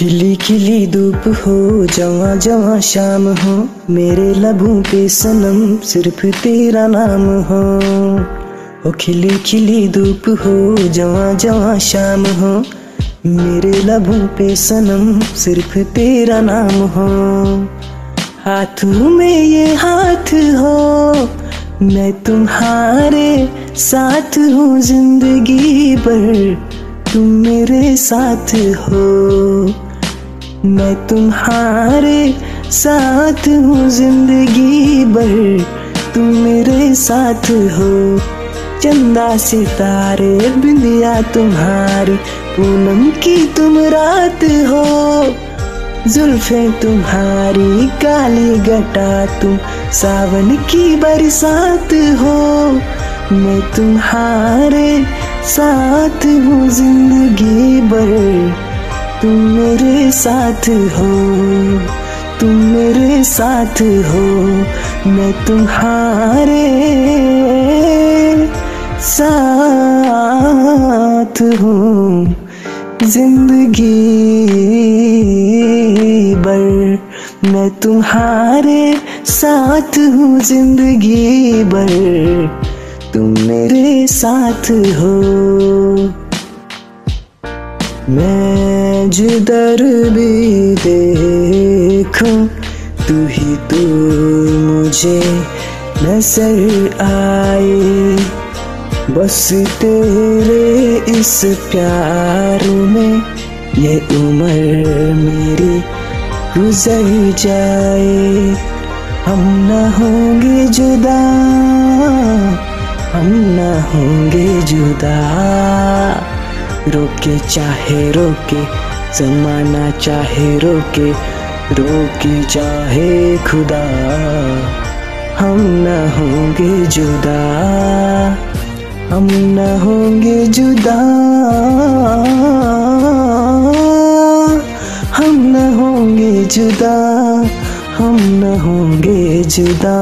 खिली खिली धूप हो, जवा जवा शाम हो, मेरे लबों पे सनम सिर्फ़ तेरा नाम हो। ओ खिली खिली धूप हो, जवा जवा शाम हो, मेरे लबों पे सनम सिर्फ़ तेरा नाम हो। हाथों में ये हाथ हो, मैं तुम्हारे साथ हूँ ज़िंदगी भर, तुम मेरे साथ हो। मैं तुम्हारे साथ हूँ ज़िंदगी भर। तुम मेरे साथ हो। चंदा सितारे बिंदिया तुम्हारी। पूनम की तुम रात हो। जुल्फे तुम्हारी, काली गटा तुम। सावन की बरसात हो। मैं तुम्हारे साथ हूँ ज़िंदगी भर। तुम मेरे साथ हो, तुम मेरे साथ हो, मैं तुम्हारे साथ हूँ। ज़िंदगी भर मैं तुम्हारे साथ हूँ। ज़िंदगी भर तुम मेरे साथ हो। मैं जिधर भी देखूँ, तू ही तू मुझे नज़र आए। बस तेरे इस प्यार में ये उम्र मेरी गुजर जाए। हम न होंगे जुदा, हम न होंगे जुदा। रोके, चाहे रोके, जमाना चाहे रोके रोके चाहे खुदा। हम न होंगे जुदा, हम न होंगे जुदा। हम न होंगे जुदा, हम न होंगे जुदा।